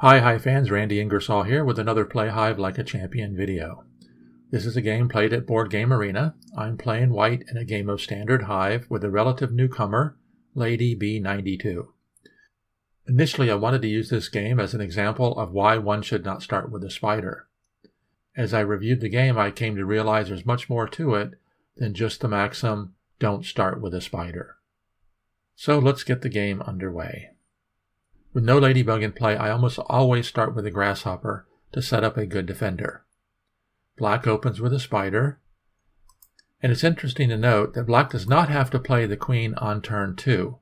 Hi Hive fans, Randy Ingersoll here with another Play Hive Like a Champion video. This is a game played at Board Game Arena. I'm playing white in a game of Standard Hive with a relative newcomer, Lady B92. Initially I wanted to use this game as an example of why one should not start with a spider. As I reviewed the game I came to realize there's much more to it than just the maxim, don't start with a spider. So let's get the game underway. With no ladybug in play, I almost always start with a grasshopper to set up a good defender. Black opens with a spider, and it's interesting to note that black does not have to play the queen on turn 2.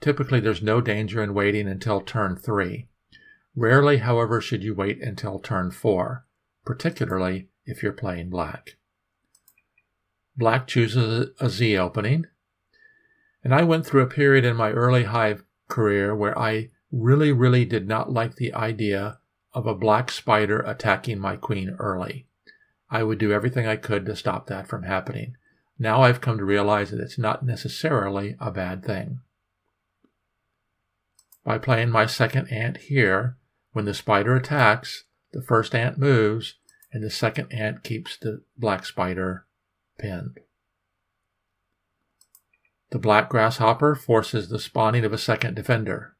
Typically there's no danger in waiting until turn 3. Rarely, however, should you wait until turn 4, particularly if you're playing black. Black chooses a Z opening, and I went through a period in my early Hive career where I really, really did not like the idea of a black spider attacking my queen early. I would do everything I could to stop that from happening. Now I've come to realize that it's not necessarily a bad thing. By playing my second ant here, when the spider attacks, the first ant moves, and the second ant keeps the black spider pinned. The black grasshopper forces the spawning of a second defender.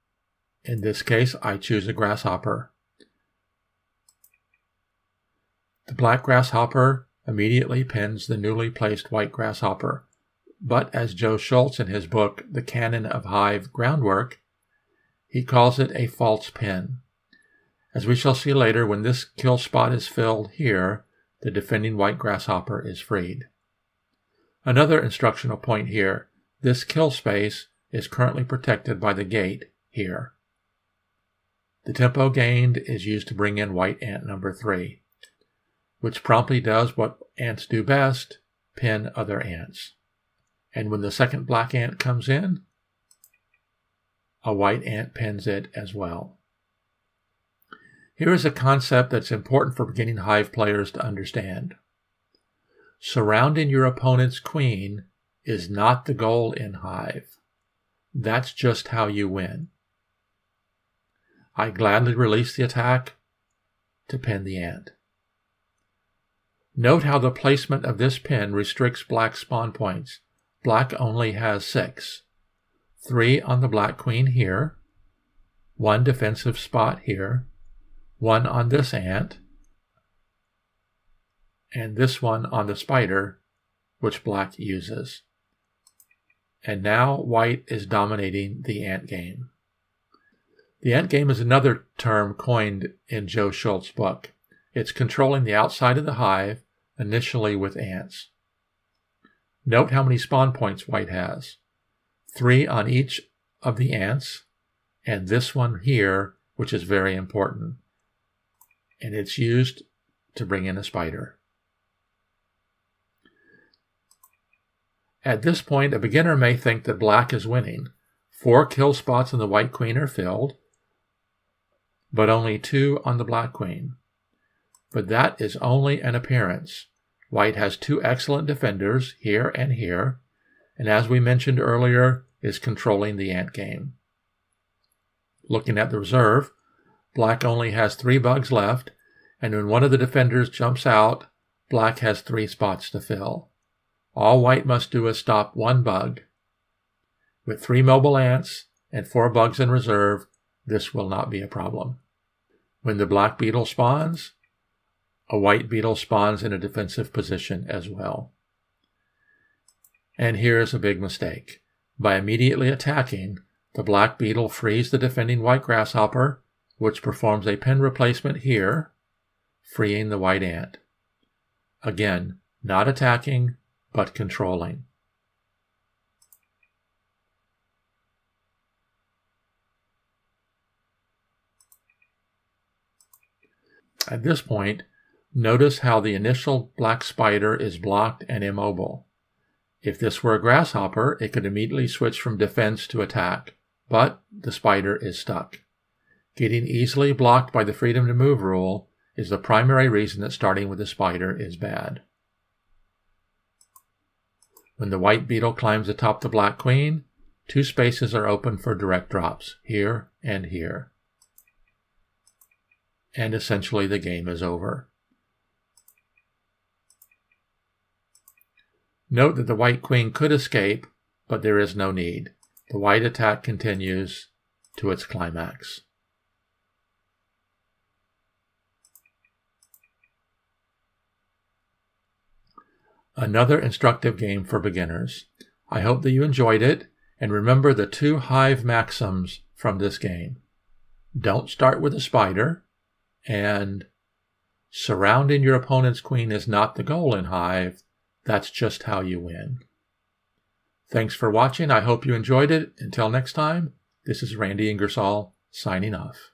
In this case, I choose a grasshopper. The black grasshopper immediately pins the newly placed white grasshopper, but as Joe Schultz in his book, The Canon of Hive Groundwork, he calls it a false pin. As we shall see later, when this kill spot is filled here, the defending white grasshopper is freed. Another instructional point here, this kill space is currently protected by the gate here. The tempo gained is used to bring in white ant number 3, which promptly does what ants do best, pin other ants. And when the second black ant comes in, a white ant pins it as well. Here is a concept that's important for beginning hive players to understand. Surrounding your opponent's queen is not the goal in hive. That's just how you win. I gladly release the attack to pin the ant. Note how the placement of this pin restricts black spawn points. Black only has six. Three on the black queen here, one defensive spot here, one on this ant, and this one on the spider, which black uses. And now white is dominating the ant game. The ant game is another term coined in Joe Schultz's book. It's controlling the outside of the hive, initially with ants. Note how many spawn points white has. Three on each of the ants, and this one here, which is very important. And it's used to bring in a spider. At this point, a beginner may think that black is winning. Four kill spots in the white queen are filled, but only two on the black queen. But that is only an appearance. White has two excellent defenders here and here, and as we mentioned earlier, is controlling the ant game. Looking at the reserve, black only has three bugs left, and when one of the defenders jumps out, black has three spots to fill. All white must do is stop one bug. With three mobile ants and four bugs in reserve, this will not be a problem. When the black beetle spawns, a white beetle spawns in a defensive position as well. And here is a big mistake. By immediately attacking, the black beetle frees the defending white grasshopper, which performs a pin replacement here, freeing the white ant. Again, not attacking, but controlling. At this point, notice how the initial black spider is blocked and immobile. If this were a grasshopper, it could immediately switch from defense to attack, but the spider is stuck. Getting easily blocked by the freedom to move rule is the primary reason that starting with a spider is bad. When the white beetle climbs atop the black queen, two spaces are open for direct drops, here and here. And essentially the game is over. Note that the white queen could escape, but there is no need. The white attack continues to its climax. Another instructive game for beginners. I hope that you enjoyed it and remember the two Hive maxims from this game. Don't start with a spider and surrounding your opponent's queen is not the goal in Hive. That's just how you win. Thanks for watching. I hope you enjoyed it. Until next time, this is Randy Ingersoll signing off.